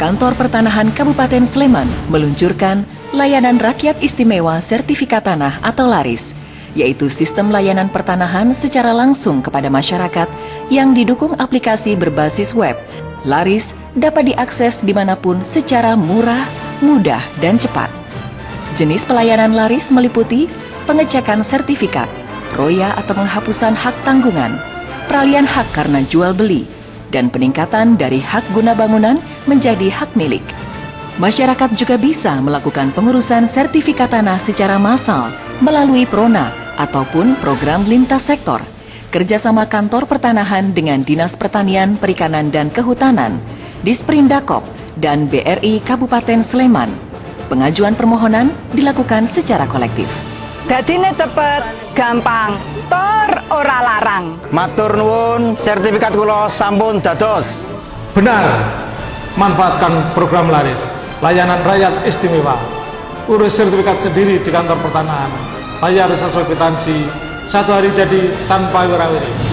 Kantor Pertanahan Kabupaten Sleman meluncurkan layanan rakyat istimewa sertifikat tanah atau laris, yaitu sistem layanan pertanahan secara langsung kepada masyarakat yang didukung aplikasi berbasis web. Laris dapat diakses di mana pun secara murah, mudah, dan cepat. Jenis pelayanan laris meliputi pengecekan sertifikat, roya atau penghapusan hak tanggungan, peralihan hak karena jual beli, dan peningkatan dari hak guna bangunan menjadi hak milik. Masyarakat juga bisa melakukan pengurusan sertifikat tanah secara massal melalui PRONA ataupun program lintas sektor, kerjasama kantor pertanahan dengan Dinas Pertanian, Perikanan, dan Kehutanan, Disprindakop, dan BRI Kabupaten Sleman. Pengajuan permohonan dilakukan secara kolektif. Dadine cepet, gampang, tor ora larang. Matur nuwun, sertifikat kula sampun dados. Benar, manfaatkan program laris, layanan rakyat istimewa. Urus sertifikat sendiri di kantor pertanahan, bayar sesuai kwitansi, satu hari jadi tanpa wirawiri.